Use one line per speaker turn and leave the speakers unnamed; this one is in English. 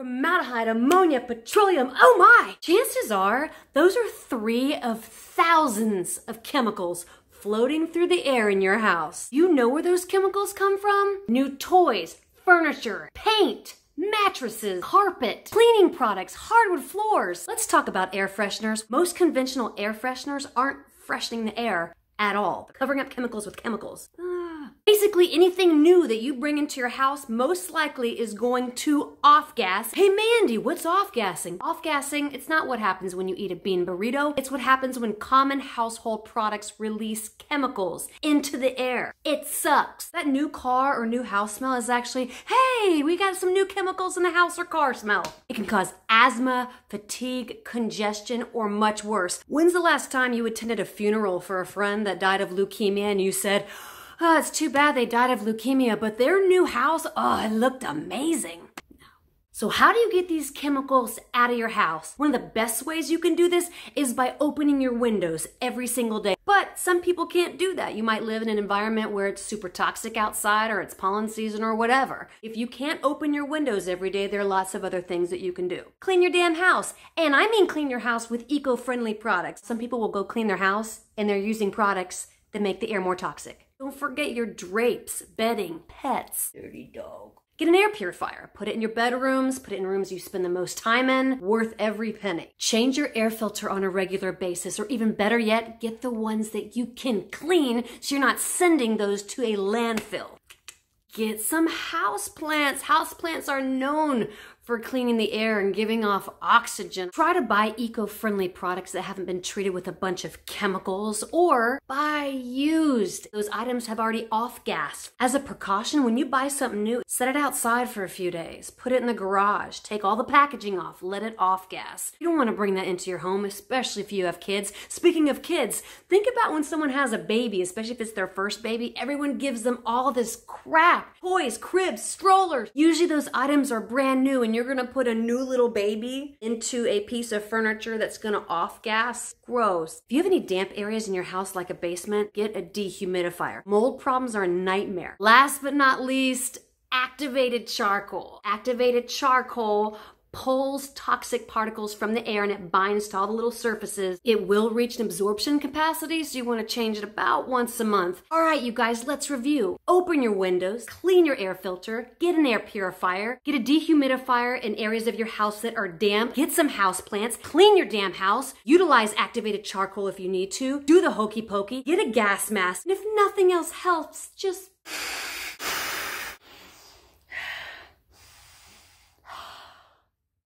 Formaldehyde, ammonia, petroleum, oh my! Chances are, those are three of thousands of chemicals floating through the air in your house. You know where those chemicals come from? New toys, furniture, paint, mattresses, carpet, cleaning products, hardwood floors. Let's talk about air fresheners. Most conventional air fresheners aren't freshening the air at all, They're covering up chemicals with chemicals. Uh, Basically, anything new that you bring into your house most likely is going to off-gas. Hey Mandy, what's off-gassing? Off-gassing, it's not what happens when you eat a bean burrito. It's what happens when common household products release chemicals into the air. It sucks. That new car or new house smell is actually, hey, we got some new chemicals in the house or car smell. It can cause asthma, fatigue, congestion, or much worse. When's the last time you attended a funeral for a friend that died of leukemia and you said, Oh, it's too bad they died of leukemia, but their new house, oh, it looked amazing. So how do you get these chemicals out of your house? One of the best ways you can do this is by opening your windows every single day. But some people can't do that. You might live in an environment where it's super toxic outside or it's pollen season or whatever. If you can't open your windows every day, there are lots of other things that you can do. Clean your damn house. And I mean clean your house with eco-friendly products. Some people will go clean their house and they're using products that make the air more toxic. Don't forget your drapes, bedding, pets. Dirty dog. Get an air purifier. Put it in your bedrooms, put it in rooms you spend the most time in, worth every penny. Change your air filter on a regular basis, or even better yet, get the ones that you can clean so you're not sending those to a landfill. Get some house plants. House plants are known for cleaning the air and giving off oxygen. Try to buy eco-friendly products that haven't been treated with a bunch of chemicals or buy used. Those items have already off-gassed. As a precaution, when you buy something new, set it outside for a few days. Put it in the garage. Take all the packaging off. Let it off-gas. You don't want to bring that into your home, especially if you have kids. Speaking of kids, think about when someone has a baby, especially if it's their first baby. Everyone gives them all this crap. Toys, cribs, strollers. Usually those items are brand new and you're you're gonna put a new little baby into a piece of furniture that's gonna off gas, gross. If you have any damp areas in your house like a basement, get a dehumidifier. Mold problems are a nightmare. Last but not least, activated charcoal. Activated charcoal pulls toxic particles from the air and it binds to all the little surfaces. It will reach an absorption capacity, so you want to change it about once a month. All right, you guys, let's review. Open your windows, clean your air filter, get an air purifier, get a dehumidifier in areas of your house that are damp, get some house plants, clean your damn house, utilize activated charcoal if you need to, do the hokey pokey, get a gas mask, and if nothing else helps, just